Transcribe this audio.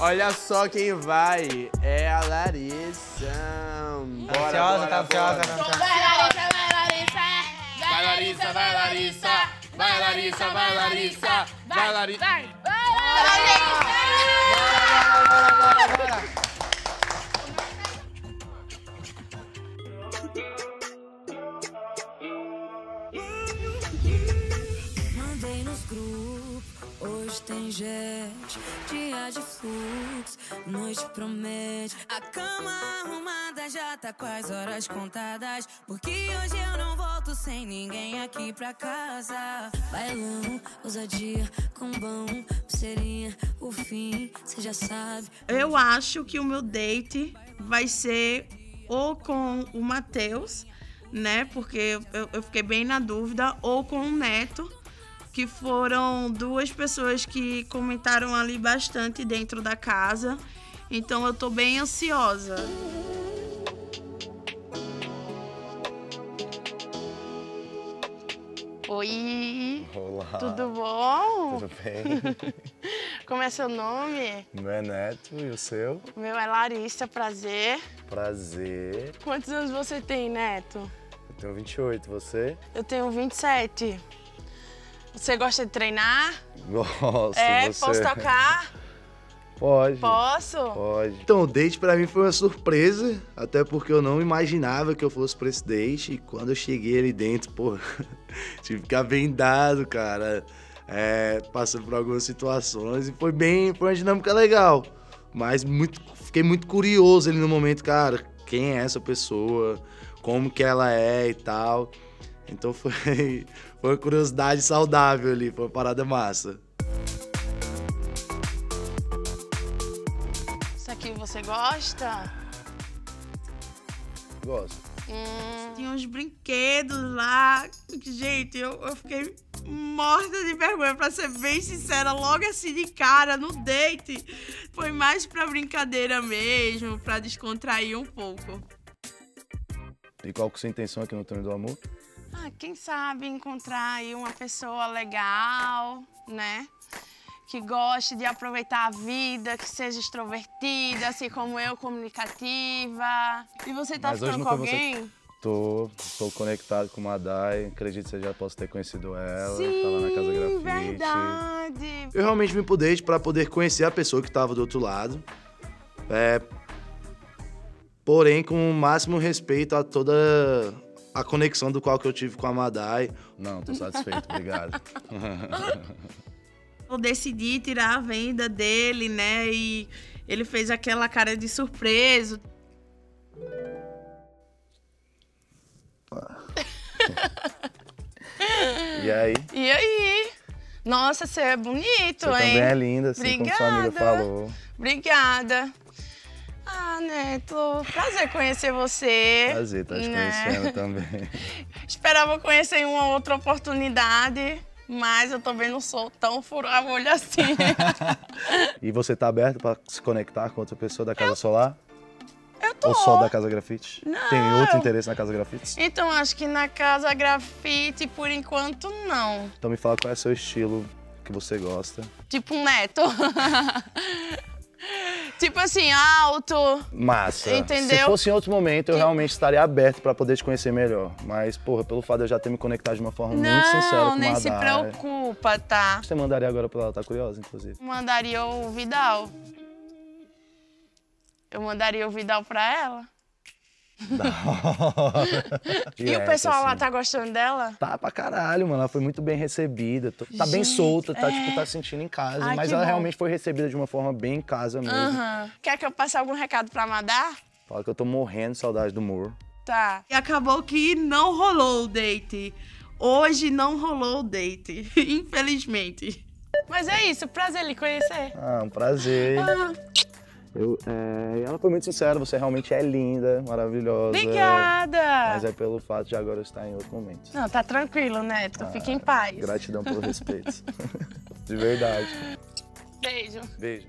Olha só quem vai. É a Larissa. Bora, Ansiosa, bora, tá ansiosa, bora. tá ansiosa. Vai, Larissa, vai, Larissa. Vai, Larissa, vai, Larissa. Vai, Larissa, vai, Larissa. Vai, Larissa. Vai, Larissa. Gente, dia de fluxo, noite promete. A cama arrumada já tá com as horas contadas, porque hoje eu não volto sem ninguém aqui pra casa. Bailão, ousadia, com bom, pulseirinha, o fim, cê já sabe. Eu acho que o meu date vai ser ou com o Matheus, né? Porque eu, eu fiquei bem na dúvida, ou com o Neto, que foram duas pessoas que comentaram ali bastante dentro da casa. Então eu tô bem ansiosa. Oi, Olá. tudo bom? Tudo bem? Como é seu nome? Meu é Neto e o seu? Meu é Larissa, prazer. Prazer. Quantos anos você tem, Neto? Eu tenho 28, você? Eu tenho 27. Você gosta de treinar? Gosto. é, você? posso tocar? Pode. Posso? Pode. Então, o date pra mim foi uma surpresa, até porque eu não imaginava que eu fosse pra esse date. E quando eu cheguei ali dentro, pô, tive que ficar vendado, cara. É, passando por algumas situações e foi bem, foi uma dinâmica legal. Mas muito, fiquei muito curioso ali no momento, cara, quem é essa pessoa, como que ela é e tal. Então foi, foi uma curiosidade saudável ali, foi uma parada massa. Isso aqui você gosta? Gosto. Tinha uns brinquedos lá. Gente, eu, eu fiquei morta de vergonha, pra ser bem sincera, logo assim de cara, no date. Foi mais pra brincadeira mesmo, pra descontrair um pouco. E qual que é a sua intenção aqui no Túnel do Amor? Ah, quem sabe encontrar aí uma pessoa legal, né? Que goste de aproveitar a vida, que seja extrovertida, assim como eu, comunicativa. E você tá Mas ficando com você- alguém? Tô, tô conectado com a Madai, acredito que você já possa ter conhecido ela, Sim, tá lá na Casa Grafite. verdade. Eu realmente pro date pra poder conhecer a pessoa que tava do outro lado. É, porém, com o máximo respeito a toda a conexão do qual que eu tive com a Madai. Não, tô satisfeito, obrigado. Eu decidi tirar a venda dele, né? E ele fez aquela cara de surpreso. E aí? E aí? Nossa, você é bonito, Você hein? também é linda, assim como sua amiga Obrigada. falou. Obrigada. Ah, Neto, prazer conhecer você. Prazer tá te né? conhecendo também. Esperava conhecer em uma outra oportunidade, mas eu também não sou tão fura-olho assim. E você tá aberto pra se conectar com outra pessoa da Casa Solar? eu tô. Ou só da Casa Grafite? Não. Tem outro interesse na Casa Grafite? Então, acho que na casa grafite, por enquanto, não. Então me fala qual é o seu estilo que você gosta. Tipo um neto. tipo assim, alto. Massa. Entendeu? Se fosse em outro momento, eu Que- realmente estaria aberto pra poder te conhecer melhor. Mas, porra, pelo fato de eu já ter me conectado de uma forma muito sincera Não, com nem a se Madai. preocupa, tá? Você mandaria agora pra ela, tá curiosa, inclusive. Mandaria o Vidal. Eu mandaria o Vidal pra ela. E, o essa, pessoal lá assim, tá gostando dela? Tá pra caralho, mano. Ela foi muito bem recebida. Tô- Tá bem Gente, solta, tá, é. tipo, tá se sentindo em casa. Ai, mas ela bom. realmente foi recebida de uma forma bem em casa mesmo. Aham. Quer que eu passe algum recado pra mandar? Fala que eu tô morrendo de saudade do Moro. Tá. E acabou que não rolou o date. Hoje não rolou o date, infelizmente. Mas é isso, prazer lhe conhecer. Ah, um prazer. Ah, Eu, é, ela foi muito sincera, você realmente é linda, maravilhosa. obrigada. Mas é pelo fato de agora estar em outro momento. Não, tá tranquilo, Neto. Fique em paz. Gratidão pelo respeito. de verdade. Beijo. Beijo.